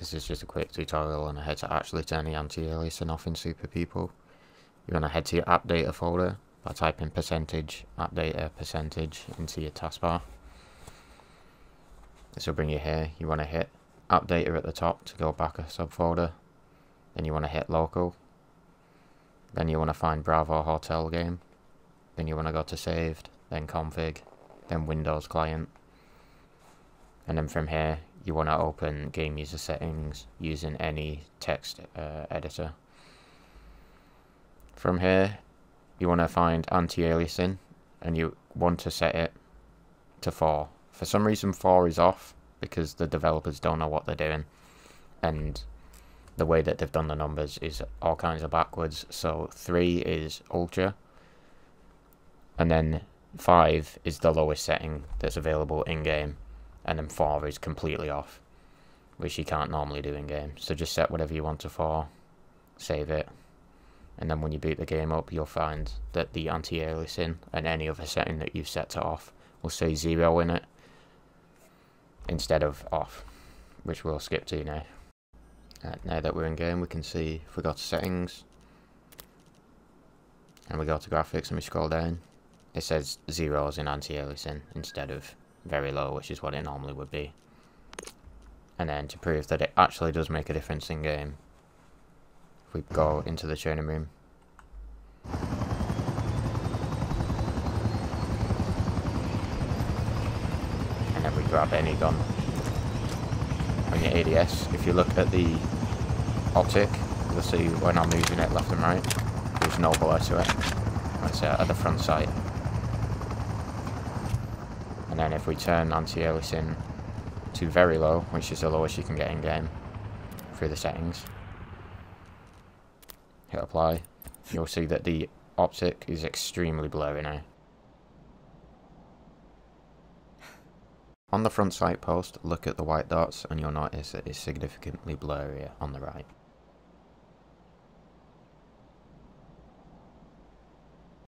This is just a quick tutorial on how to actually turn the anti-aliasing off in Super People. You want to head to your app data folder by typing percentage app data percentage into your taskbar. This will bring you here. You want to hit app data at the top to go back a subfolder. Then you want to hit local. Then you want to find Bravo Hotel game. Then you want to go to saved, then config, then Windows client. And then from here, you want to open game user settings using any text uh, editor. From here, you want to find anti-aliasing and you want to set it to 4. For some reason 4 is off because the developers don't know what they're doing and the way that they've done the numbers is all kinds of backwards. So 3 is ultra and then 5 is the lowest setting that's available in-game and then 4 is completely off, which you can't normally do in game. So just set whatever you want to 4, save it, and then when you boot the game up, you'll find that the anti-aliasing and any other setting that you've set to off will say 0 in it instead of off, which we'll skip to now. Uh, now that we're in game, we can see if we go to settings, and we go to graphics and we scroll down, it says zeros in anti-aliasing instead of very low, which is what it normally would be. And then to prove that it actually does make a difference in game, we go into the training room, and then we grab any gun on your ADS, if you look at the optic, you'll see when I'm moving it left and right, there's no blur to it. That's at the front sight then if we turn anti-aliasing to very low, which is the lowest you can get in game through the settings, hit apply, you'll see that the optic is extremely blurry now. On the front sight post, look at the white dots and you'll notice that it's significantly blurrier on the right.